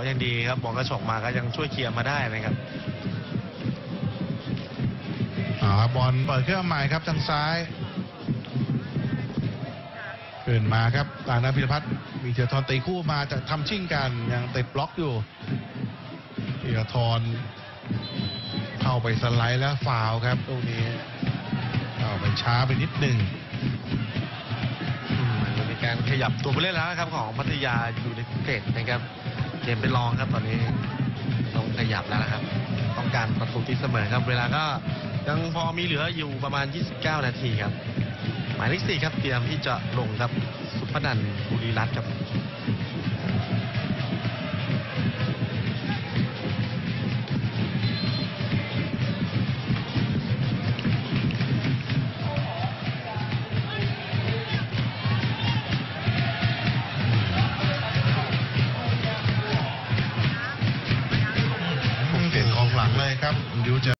ว่ายังดีครับบอลกระฉกมาก็ยังช่วยเคลียร์มาได้นะครับอ่าบอลเปิดเครื่องใหม่ครับทางซ้ายขึ้นมาครับตานาพิรพัฒน์มีเทียทรตีคู่มาจะทำชิ่งกันยังติดบล็อกอยู่เทียทรเข้าไปสไลด์แล้วฟาวล์ครับตรงนี้เข้าไปช้าไปนิดหนึ่งอืมจะมีการขยับตัวผู้เล่นแล้วนะครับของพัทยาอยู่ในเกตนะครับ เกมเป็นรองครับตอนนี้ต้องขยับแล้วนะครับ ต้องการประตูที่เสมอครับ เวลาก็ยังพอมีเหลืออยู่ประมาณ 29 นาทีครับ หมายเลขสี่ครับเตรียมที่จะลงครับสุพนันบุรีรัตน์ครับ เลยนกเลยครับดูจะ